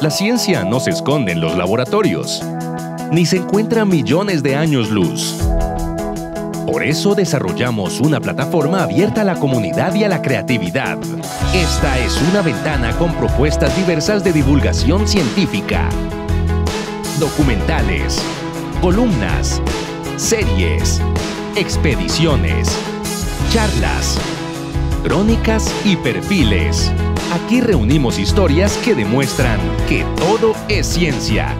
La ciencia no se esconde en los laboratorios, ni se encuentra millones de años luz. Por eso desarrollamos una plataforma abierta a la comunidad y a la creatividad. Esta es una ventana con propuestas diversas de divulgación científica. Documentales, columnas, series, expediciones, charlas, crónicas y perfiles. Aquí reunimos historias que demuestran que todo es ciencia